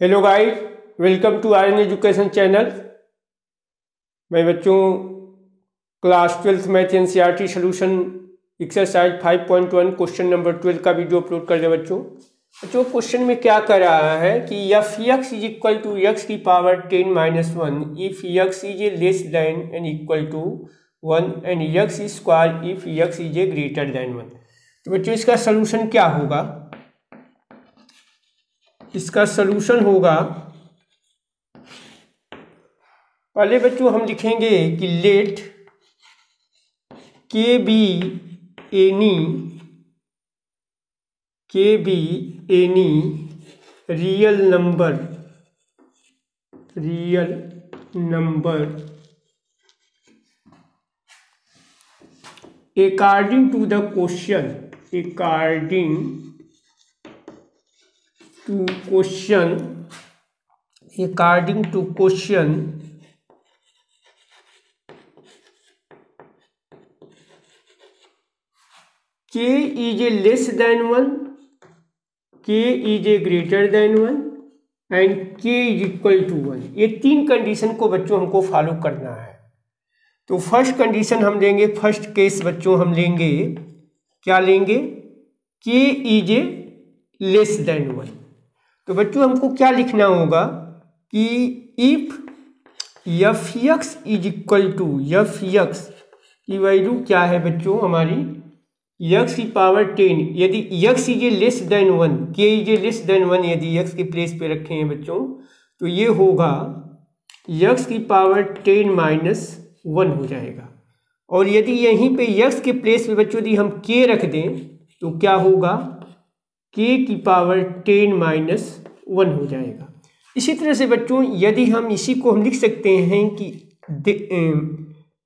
Hello guys welcome to R N education channel मैं बच्चों class twelfth math N C R T solution exercise five point one question number twelve का video upload कर रहे बच्चों। बच्चों question में क्या कर रहा है कि F X is equal to X की power ten minus one if X is a less than and equal to one and X square if X is a greater than one तो बच्चों, इसका सोल्यूशन क्या होगा? इसका solution होगा। पहले बच्चों हम लिखेंगे कि let K be any K be any real number real number according to the question according to question, according to question, k is a less than 1 k is a greater than 1 and K is equal to one ये तीन condition को बच्चों हमको follow करना है। तो first condition हम लेंगे फ़र्स्ट केस बच्चों हम लेंगे, क्या लेंगे? K is a less than one तो बच्चों, हमको क्या लिखना होगा कि if F X is equal to F X की वैल्यू क्या है बच्चों हमारी? यक्स की पावर टेन यदि X is a less than one K is a less than one यदि यक्स के प्लेस पे रखे हैं बच्चों तो ये होगा यक्स की पावर टेन माइनस वन हो जाएगा। और यदि यहीं पे यक्स के प्लेस पे बच्चों यदि हम के रख दें तो क्या होगा? के की पावर टेन माइनस वन हो जाएगा। इसी तरह से बच्चों, यदि हम इसी को हम लिख सकते हैं कि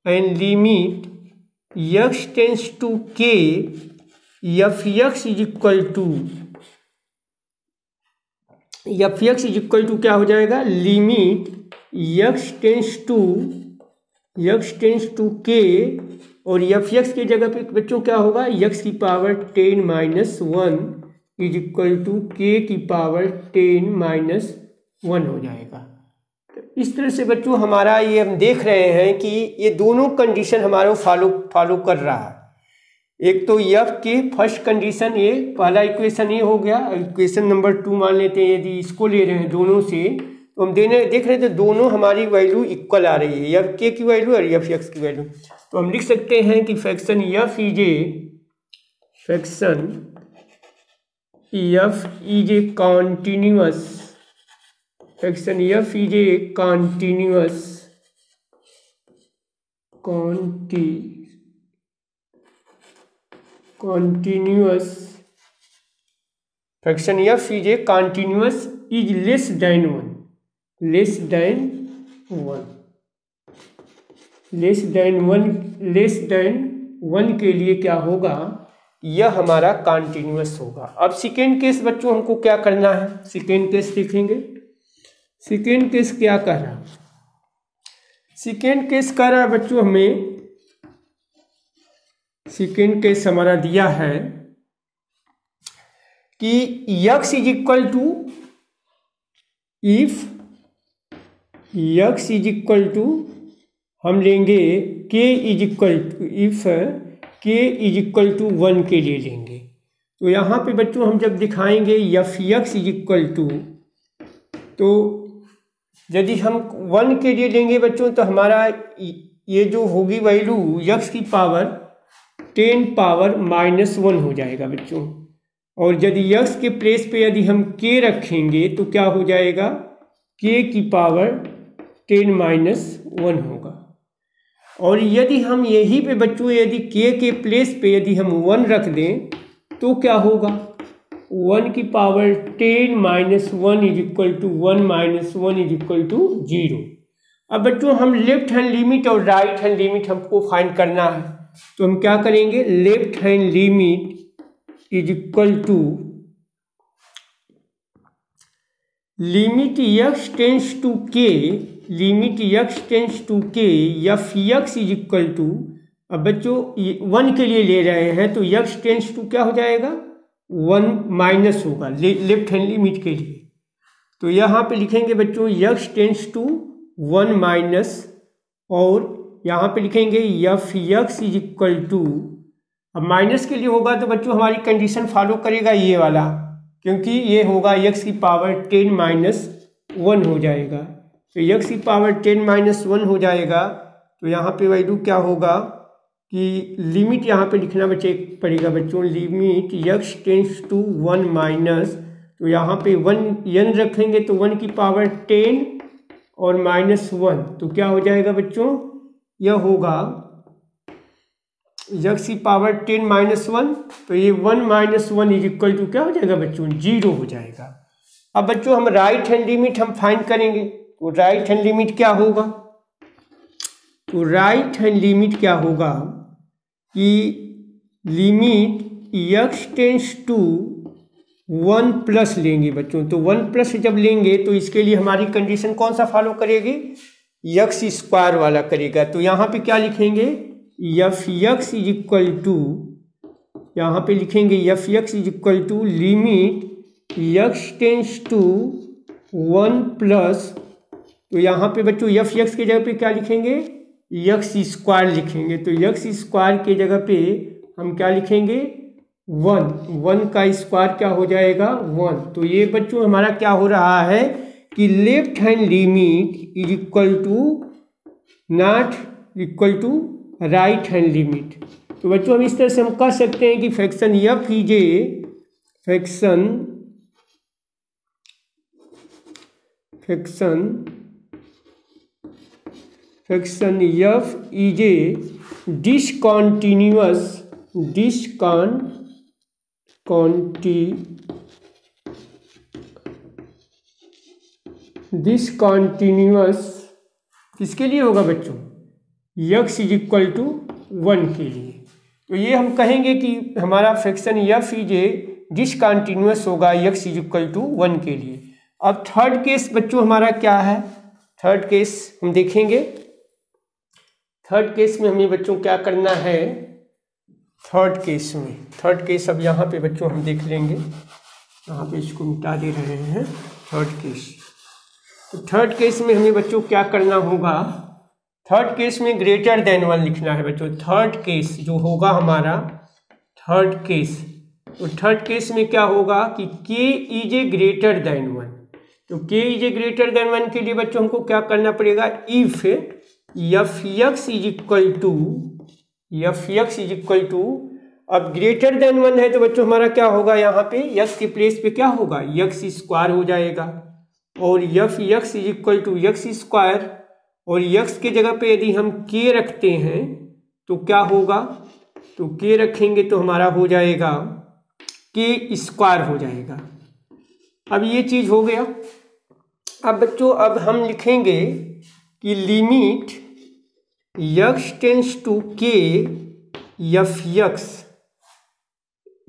N limit X tends to K F X is equal to, F X is equal to क्या हो जाएगा? Limit X tends to X tends to K और यफ यक्स की जगह पे बच्चों क्या होगा? यक्स की power ten minus one is equal to K की पावर टेन माइनस वन हो जाएगा। तो इस तरह से बच्चों, हमारा ये हम देख रहे हैं कि ये दोनों कंडीशन हमारा फॉलो फॉलो कर रहा है। एक तो यफ के फ़र्स्ट कंडीशन ये, पहला इक्वेशन ये हो गया। इक्वेशन नंबर टू मान लेते हैं, यदि इसको ले रहे हैं दोनों से तो हम देने, देख रहे थे दोनों हमारी वैल्यू इक्वल आ रही है। यफ के की वैल्यू और यफ एक्स की वैल्यू तो हम लिख सकते हैं कि function F is a function F is a continuous function F is a continuous conti continuous fraction या is a continuous is less than one less than one less than one less than one के लिए क्या होगा? यह हमारा continuous होगा। अब second case बच्चों, हमको क्या करना है? सेकेंड केस देखेंगे। सेकेंड केस क्या कर रहा? सेकेंड केस कर रहा है बच्चों हमें। सेकेंड केस हमारा दिया है कि X is equal to if X is equal to हम लेंगे K is equal to if K is equal to one के लिए लेंगे। तो यहाँ पे बच्चों हम जब दिखाएँगे F X is equal to तो यदि हम वन के लिए लेंगे बच्चों तो हमारा ये जो होगी वैल्यू यक्स की power ten power minus one हो जाएगा बच्चों। और यदि यक्स के प्लेस पे यदि हम के रखेंगे तो क्या हो जाएगा? के की पावर टेन माइनस वन होगा। और यदि हम यहीं पे बच्चों, यदि के के प्लेस पे यदि हम वन रख दें तो क्या होगा? वन की power ten minus one is equal to one minus one is equal to zero अब बच्चों, हम लेफ़्ट हैंड लिमिट और राइट हैंड लिमिट हमको फाइंड करना है। तो हम क्या करेंगे? Left hand limit is equal to limit X tends to K limit X tends to K F X is equal to अब बच्चों वन के लिए ले रहे हैं तो यक्स टेंस टू क्या हो जाएगा? वन माइनस होगा लेफ़्ट हैंड लिमिट के लिए। तो यहाँ पे लिखेंगे बच्चों X tends to one minus और यहाँ पे लिखेंगे F X is equal to अब माइनस के लिए होगा तो बच्चों हमारी कंडीशन फॉलो करेगा ये वाला, क्योंकि ये होगा यक्स की पावर टेन माइनस वन हो जाएगा। तो यक्स की पावर टेन माइनस वन हो जाएगा तो यहाँ पे वैल्यू क्या होगा कि लिमिट यहाँ पे लिखना बच्चे पड़ेगा बच्चों, limit X tends to one minus तो यहाँ पे वन, यन रखेंगे तो वन की पावर टेन और माइनस वन तो क्या हो जाएगा बच्चों? यह होगा यक्स की पावर टेन माइनस वन तो ये one minus one is equal to क्या हो जाएगा बच्चों? ज़ीरो हो जाएगा। अब बच्चों, हम राइट हैंड लिमिट हम फाइंड करेंगे। तो राइट हैंड लिमिट क्या होगा? तो राइट हैंड लिमिट क्या होगा? कि limit X tends to one plus लेंगे बच्चों। तो वन प्लस जब लेंगे तो इसके लिए हमारी कंडीशन कौन सा फॉलो करेगी? यक्स स्क्वायर वाला करेगा। तो यहाँ पे क्या लिखेंगे? F X is equal to यहाँ पे लिखेंगे F X is equal to limit X tends to one plus तो यहाँ पे बच्चों यफ यक्स के जगह पे क्या लिखेंगे? यक्स स्क्वायर लिखेंगे। तो यक्स स्क्वायर के जगह पे हम क्या लिखेंगे? वन। वन का स्क्वायर क्या हो जाएगा? वन। तो ये बच्चों हमारा क्या हो रहा है कि left hand limit is equal to not equal to right hand limit तो बच्चों हम इस तरह से हम कह सकते हैं कि fraction F is fraction fraction fraction F is a discontinuous discon conti discontinuous किसके लिए होगा बच्चों? X is equal to one के लिए। तो ये हम कहेंगे कि हमारा fraction F is a discontinuous होगा X is equal to one के लिए। अब थर्ड केस बच्चों हमारा क्या है? थर्ड केस हम देखेंगे। थर्ड केस में हमें बच्चों क्या करना है? थर्ड केस में। थर्ड केस अब यहाँ पे बच्चों हम देख लेंगे। यहाँ पे इसको मिटा दे रहे हैं। थर्ड केस तो थर्ड केस में हमें बच्चों क्या करना होगा? थर्ड केस में ग्रेटर देन वन लिखना है बच्चों। थर्ड केस जो होगा हमारा थर्ड केस तो थर्ड केस में क्या होगा कि K is a greater than one तो K is a greater than one के लिए बच्चों हमको क्या करना पड़ेगा? If F X is equal to F X is equal to अब ग्रेटर देन वन है तो बच्चों हमारा क्या होगा यहाँ पे? यक्स के प्लेस पे क्या होगा? यक्स स्क्वायर हो जाएगा। और F X is equal to X square और यक्स के जगह पे यदि हम के रखते हैं तो क्या होगा? तो के रखेंगे तो हमारा हो जाएगा के स्क्वायर हो जाएगा। अब ये चीज़ हो गया। अब बच्चों, अब हम लिखेंगे कि limit X tends to K F X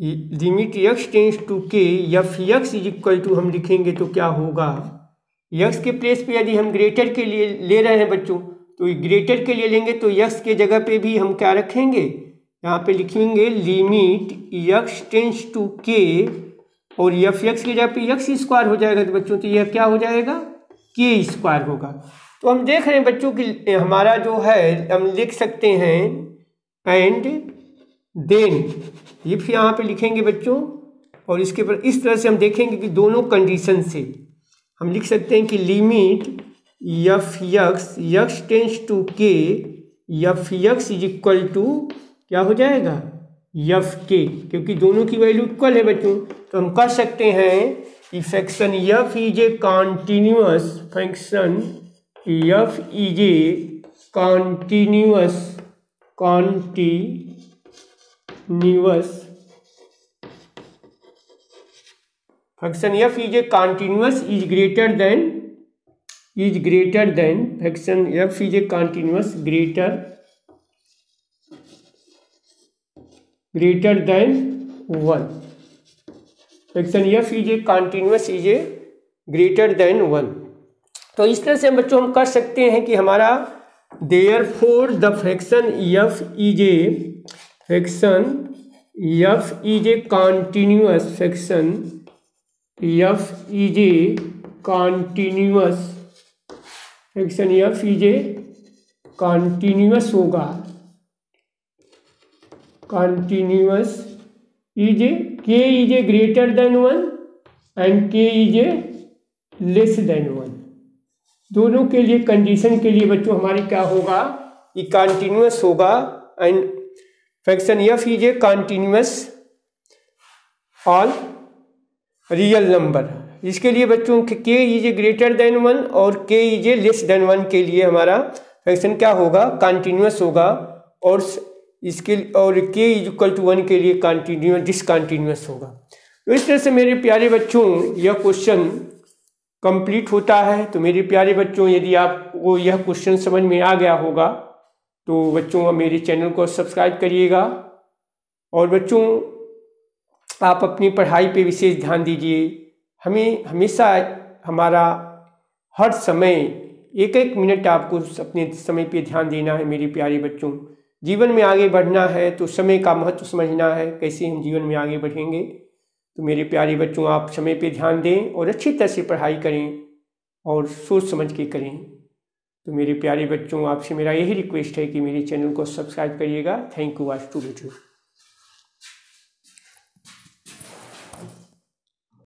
limit X tends to K F X is equal to हम लिखेंगे तो क्या होगा? यक्स के प्लेस पे यदि हम ग्रेटर के लिए ले रहे हैं बच्चों तो ग्रेटर के लिए लेंगे तो यक्स के जगह पे भी हम क्या रखेंगे? यहाँ पे लिखेंगे लिमिट यक्स टेंस टू के और यफ यक्स की जगह पे यक्स स्क्वायर हो जाएगा तो बच्चों तो यह क्या हो जाएगा? के स्क्वायर होगा। तो हम देख रहे हैं बच्चों की हमारा जो है, हम लिख सकते हैं एंड देन इफ़ यहाँ पे लिखेंगे बच्चों, और इसके ऊपर इस तरह से हम देखेंगे कि दोनों कंडीशन से, हम लिख सकते हैं कि limit F X X tends to K F X is equal to क्या हो जाएगा? यफ के क्योंकि दोनों की वैल्यू इक्वल है बच्चों तो हम कह सकते हैं कि function F is a continuous function F is a continuous continuous function F is a continuous is greater than is greater than function F is a continuous greater greater than one function F is a continuous is a greater than one तो इस तरह से बच्चों, हम कर सकते हैं कि हमारा therefore the fraction F is a fraction F is a continuous fraction F is a continuous function F is a continuous होगा। Continuous is a K is a greater than one and K is a less than one दोनों के लिए condition के लिए बच्चों, हमारी क्या होगा? ये कॉन्टिन्यूस होगा and function F is a continuous all real number इसके लिए बच्चों K is a greater than one और K is a less than one के लिए हमारा फैक्शन क्या होगा? कॉन्टिन्यूस होगा और इसके और K is equal to one के लिए कॉन्टिन्यूस डिसकॉन्टिन्यूस होगा। तो इस तरह से मेरे प्यारे बच्चों, यह क्वेश्चन कंप्लीट होता है तो मेरे प्यारे बच्चों, यदि आपको यह क्वेश्चन समझ में आ गया होगा तो बच्चों, मेरे चैनल को सब्सक्राइब करिएगा। और बच्चों, आप अपनी पढ़ाई पे विशेष ध्यान दीजिए। हमें हमेशा हमारा हर समय एक एक मिनट आपको अपने समय पे ध्यान देना है, मेरे प्यारे बच्चों। जीवन में आगे बढ़ना है तो समय का महत्व समझना है, कैसे हम जीवन में आगे बढ़ेंगे। तो मेरे प्यारे बच्चों, आप समय पे ध्यान दें और अच्छी तरह से पढ़ाई करें और सोच समझ के करें। तो मेरे प्यारे बच्चों, आपसे मेरा यही रिक्वेस्ट है कि मेरे चैनल को सब्सक्राइब करिएगा। Thank you watch to video